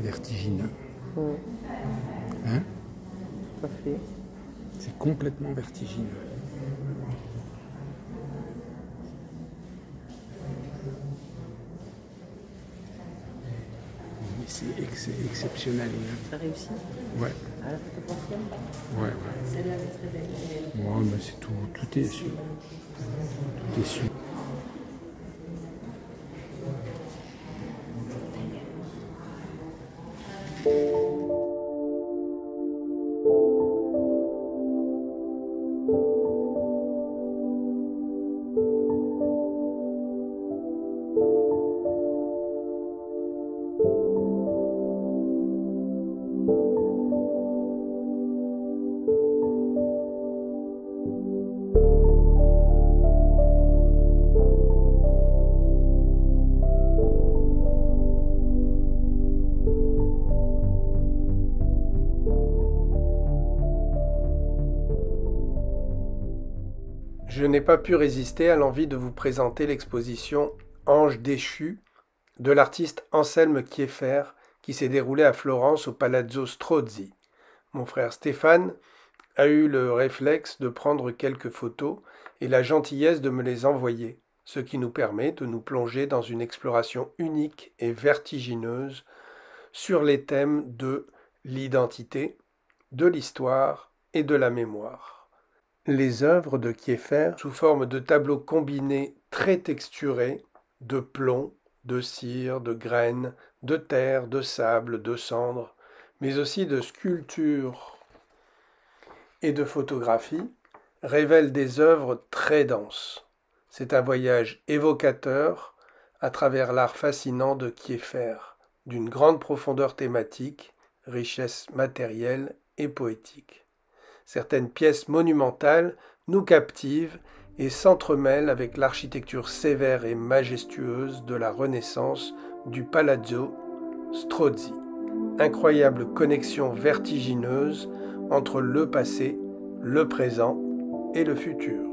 C'est vertigineux. Ouais, Hein? Tout à fait. C'est complètement vertigineux. C'est ex- exceptionnel. hein. Ça réussit Ouais, à la ouais, ouais. Celle-là, elle est très belle. Ouais, mais c'est tout, tout est su. Tout est su. Je n'ai pas pu résister à l'envie de vous présenter l'exposition Ange déchu de l'artiste Anselme Kieffer qui s'est déroulée à Florence au Palazzo Strozzi. Mon frère Stéphane a eu le réflexe de prendre quelques photos et la gentillesse de me les envoyer, ce qui nous permet de nous plonger dans une exploration unique et vertigineuse sur les thèmes de l'identité, de l'histoire et de la mémoire. Les œuvres de Kieffer, sous forme de tableaux combinés très texturés, de plomb, de cire, de graines, de terre, de sable, de cendres, mais aussi de sculptures et de photographies, révèlent des œuvres très denses. C'est un voyage évocateur à travers l'art fascinant de Kieffer, d'une grande profondeur thématique, richesse matérielle et poétique. Certaines pièces monumentales nous captivent et s'entremêlent avec l'architecture sévère et majestueuse de la Renaissance du Palazzo Strozzi. Incroyable connexion vertigineuse entre le passé, le présent et le futur.